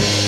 you